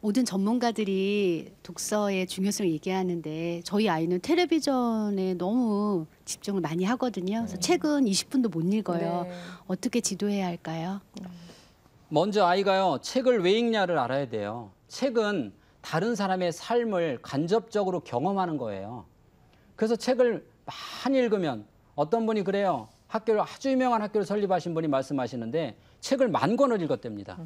모든 전문가들이 독서의 중요성을 얘기하는데 저희 아이는 텔레비전에 너무 집중을 많이 하거든요. 그래서 책은 20분도 못 읽어요. 네. 어떻게 지도해야 할까요? 먼저 아이가요 책을 왜 읽냐를 알아야 돼요. 책은 다른 사람의 삶을 간접적으로 경험하는 거예요. 그래서 책을 많이 읽으면 어떤 분이 그래요. 학교를 아주 유명한 학교를 설립하신 분이 말씀하시는데 책을 만 권을 읽었답니다.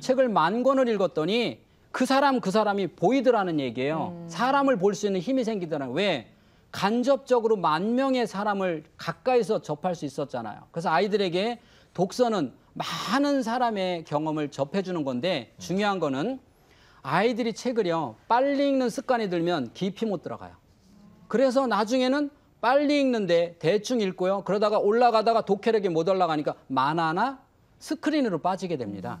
책을 만 권을 읽었더니 그 사람 그 사람이 보이더라는 얘기예요. 사람을 볼 수 있는 힘이 생기더라는 왜? 간접적으로 만 명의 사람을 가까이서 접할 수 있었잖아요. 그래서 아이들에게 독서는 많은 사람의 경험을 접해주는 건데 중요한 거는 아이들이 책을요 빨리 읽는 습관이 들면 깊이 못 들어가요. 그래서 나중에는 빨리 읽는데 대충 읽고요. 그러다가 올라가다가 독해력이 못 올라가니까 만화나 스크린으로 빠지게 됩니다.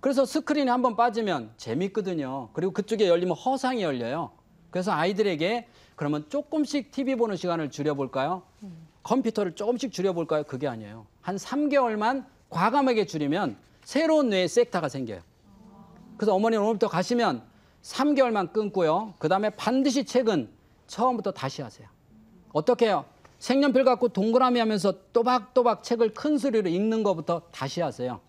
그래서 스크린에 한번 빠지면 재밌거든요. 그리고 그쪽에 열리면 허상이 열려요. 그래서 아이들에게 그러면 조금씩 TV 보는 시간을 줄여볼까요? 컴퓨터를 조금씩 줄여볼까요? 그게 아니에요. 한 3개월만 과감하게 줄이면 새로운 뇌의 섹터가 생겨요. 그래서 어머니는 오늘부터 가시면 3개월만 끊고요. 그 다음에 반드시 책은 처음부터 다시 하세요. 어떻게 해요? 색연필 갖고 동그라미 하면서 또박또박 책을 큰 소리로 읽는 것부터 다시 하세요.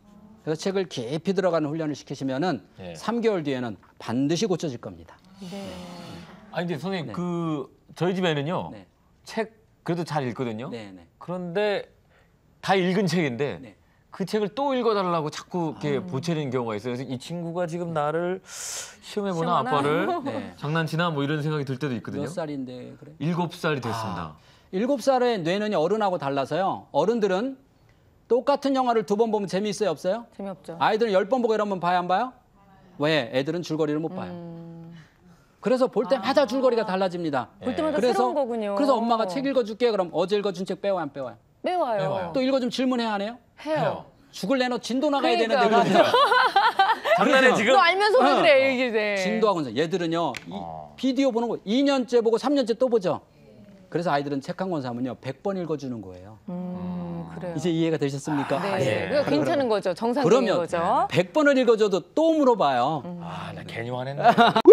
그래서 책을 깊이 들어가는 훈련을 시키시면은 예. 3개월 뒤에는 반드시 고쳐질 겁니다. 아니 근데 선생님 네. 그 저희 집에는요 네. 책 그래도 잘 읽거든요. 네, 네. 그런데 다 읽은 책인데 네. 그 책을 또 읽어달라고 자꾸 이렇게 아. 보채는 경우가 있어요. 그래서 이 친구가 지금 나를 시험해 보나 시험하나? 아빠를 네. 장난치나 뭐 이런 생각이 들 때도 있거든요. 몇 살인데 그래? 일곱 살이 됐습니다. 일곱 살의 뇌는 어른하고 달라서요. 어른들은 똑같은 영화를 두 번 보면 재미있어요, 없어요? 재미없죠. 아이들은 열 번 보고 이러면 봐요, 안 봐요? 왜? 애들은 줄거리를 못 봐요. 그래서 볼 때마다 줄거리가 달라집니다. 볼 때마다 그래서 새로운 거군요. 그래서 엄마가 책 읽어줄게. 그럼 어제 읽어준 책 빼와요, 안 빼와요? 매워요. 매워요. 또 읽어주면 질문해야 하네요. 해요. 죽을 내놓 진도 나가야 그러니까, 되는데 그러죠. 장난해 지금? 너 알면서 왜 어. 그래 이게 돼. 진도하고 있어요. 얘들은요 이 어. 비디오 보는 거 2년째 보고 3년째 또 보죠. 그래서 아이들은 책 한 권 사면요 100번 읽어주는 거예요. 음, 그래요. 이제 이해가 되셨습니까? 네, 아, 예. 그거 괜찮은 거죠. 정상적인 그러면 거죠. 100번을 읽어줘도 또 물어봐요. 아 나 괜히 화냈네.